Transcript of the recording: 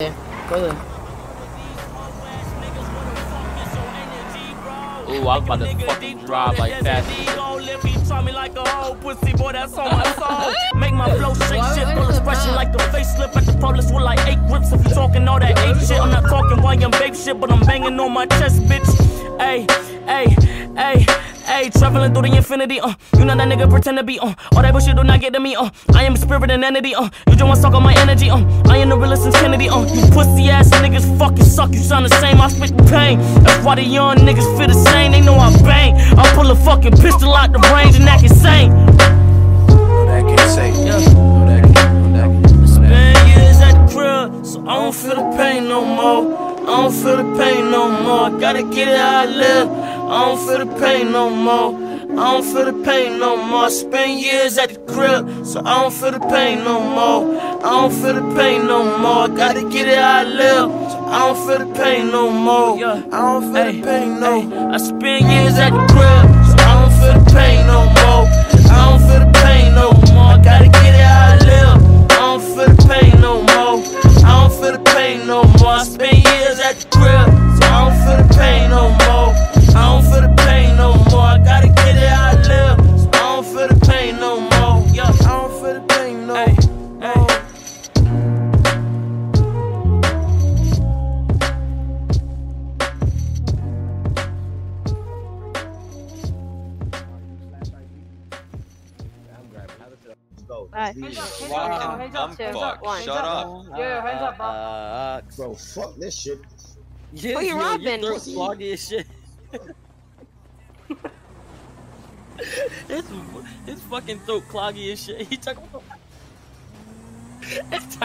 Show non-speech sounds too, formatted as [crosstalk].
Yeah, go ahead. Ooh, I was about to fucking drive like that. me like a whole pussy, boy, that's on my soul. Make my flow shake shit, full expression like a facelift at the police with like eight grips. If you talking all that eight shit, I'm not talking why I'm babe shit, but I'm banging on my chest, bitch. Ayy, ayy, ayy. Ayy, traveling through the infinity, uh. You know that nigga pretend to be, uh. All that bullshit do not get to me, uh. I am spirit and entity, uh. You just wanna suck on my energy, uh. I am the realest since Kennedy, uh. You pussy ass niggas fucking suck, you sound the same, I spit pain. That's why the young niggas feel the same, they know I bang. I pull a fucking pistol out the range and act insane. No, that can't say. Yeah. No, that can't. No, that can't. No, that Spend years at the crib, so I don't feel the pain no more. I don't feel the pain no more. Gotta get it how I live. I don't feel the pain no more. I don't feel the pain no more. I spend years at the crib, so I don't feel the pain no more. I don't feel the pain no more. Gotta get it how I live, so I don't feel the pain no more. I don't feel the pain no more. I spend years at the crib, so I don't feel the pain no more. I don't feel the pain no more. Gotta get it how I live. I don't feel the pain no more. I don't feel the pain no more. I spend years at the crib, Alright. Hands up, hands Wow. up, hands up, hands up, fucked. one. Shut Hands up. Yeah, hands up, Bob. Uh, Bro, fuck this shit. yeah, Who you yo, robbing? Your throat cloggy as shit. [laughs] his, his fucking throat cloggy as shit. He talking about. His